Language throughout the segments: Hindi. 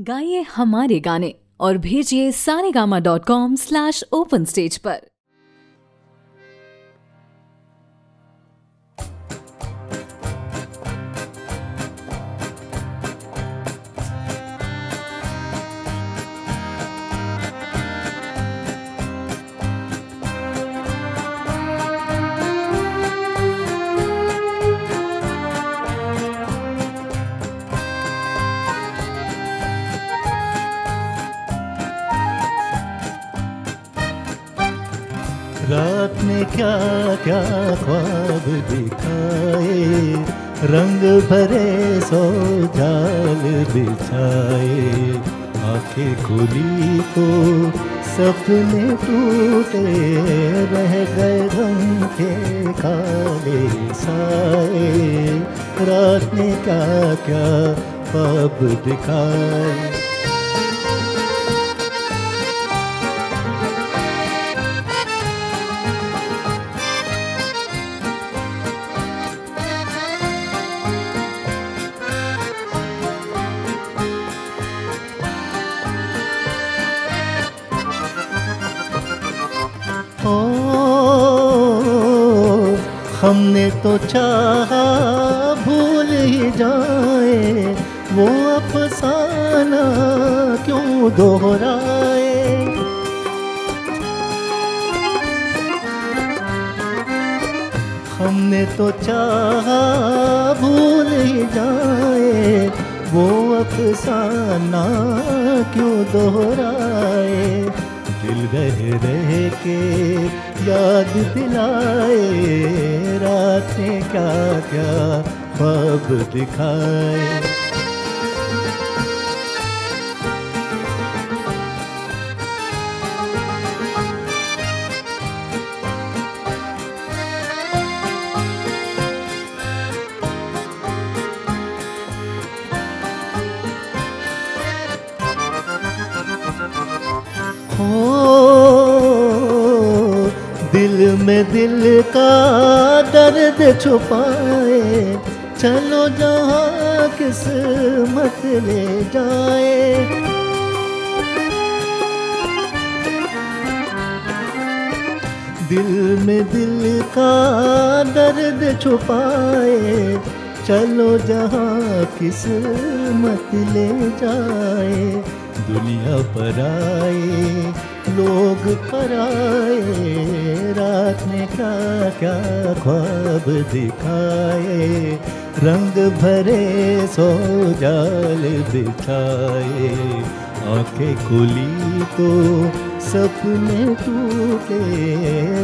गाइए हमारे गाने और भेजिए Saregama dot com slash open stage पर। रात ने क्या क्या ख्वाब दिखाए? रंग भरे सो जाल बिछाए। आँखें खुली तो सपने टूटे, रह गए रंग के काले साए। रात ने क्या क्या ख्वाब दिखाए? हमने तो चाहा भूल ही जाए, वो अफसाना क्यों दोहराए? हमने तो चाहा भूल ही जाए, वो अफसाना क्यों दोहराए? रह रह के याद दिलाए रात क्या क्या ख्वाब दिखाए। हो दिल में दिल का दर्द छुपाए, चलो जहाँ किस्मत ले जाए। दिल में दिल का दर्द छुपाए, चलो जहाँ किस्मत ले जाए। दुनिया पर आए लोग पर आए, रात ने क्या क्या ख्वाब दिखाए, रंग भरे सो जाल बिछाए। आँखें खुली तो सपने टूटे,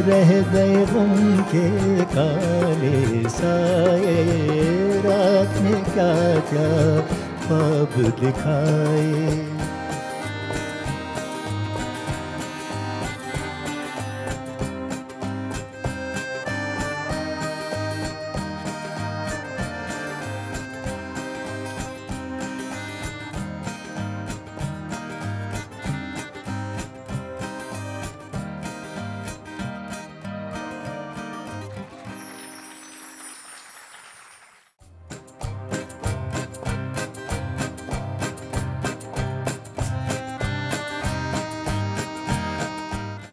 रह गए गम के काले साए। रात ने क्या क्या ख्वाब दिखाए।